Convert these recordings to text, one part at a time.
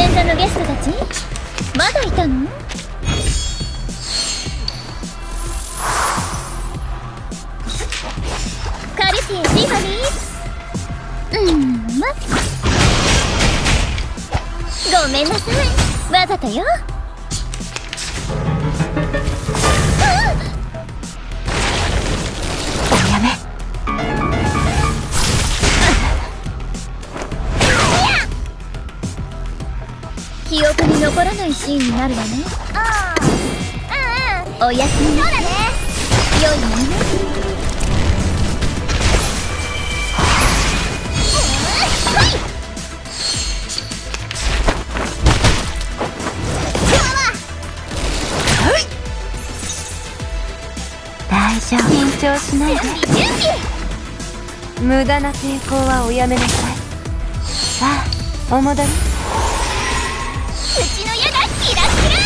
前座のゲストたちまだいたの？カルティエ・ティファニー。うんまごめんなさい。わざとよ。記憶に残らないシーンになるわね。ああ。うんうん。おやすみそうだね。良い。夢緊張しないで。無駄な抵抗はおやめなさい。さあお戻り。うちの矢がキラキラ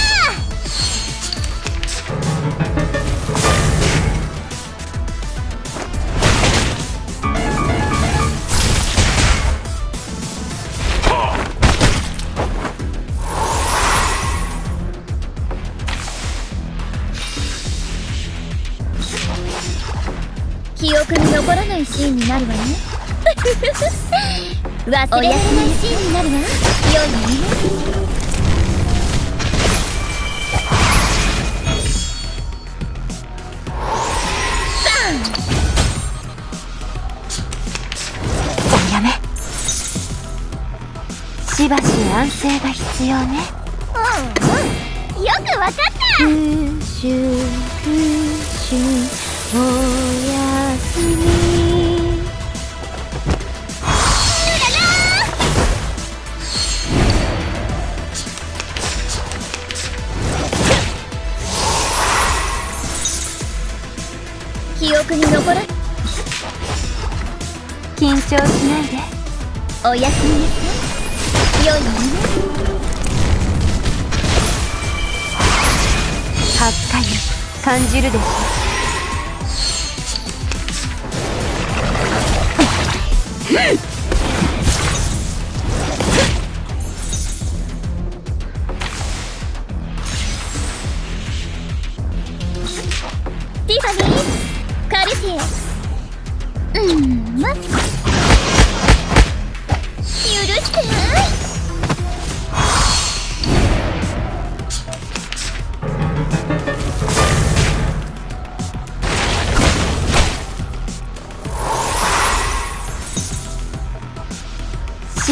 記憶に残らないシーンになるわね。忘れられないシーンになるわ。良い夢しばし安静が必要ね。うんうん。よくわかった。ふしゅふしゅおやすみ記憶に残ら緊張しないで。おやすみなさい良い夢発火油感じるでしょティファニーカルティエ。うんま許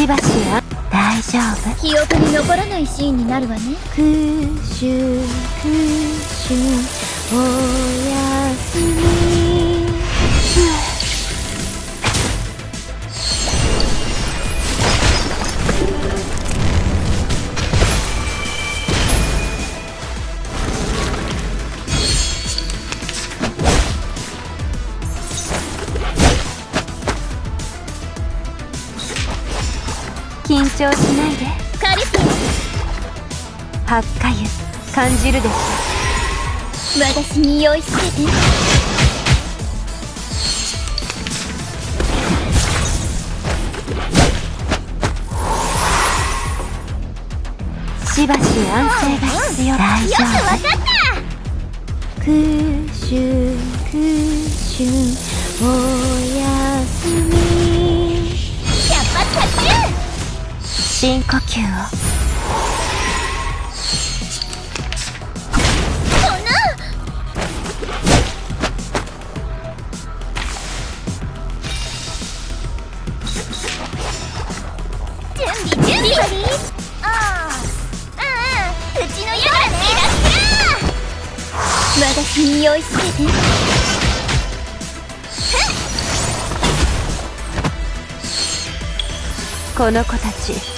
しばしあ大丈夫。記憶に残らないシーンになるわね。くしゅくしゅおやすみ緊張しないで。カルテ発火油感じるでしょ。ィエ私に酔いしれて。しばし安静が必要。大丈よくわかっ夫くしゅくしゅおや深呼吸をこの準備準備ああうんうんうちの矢がキラキラ私に酔いしれてこの子たち。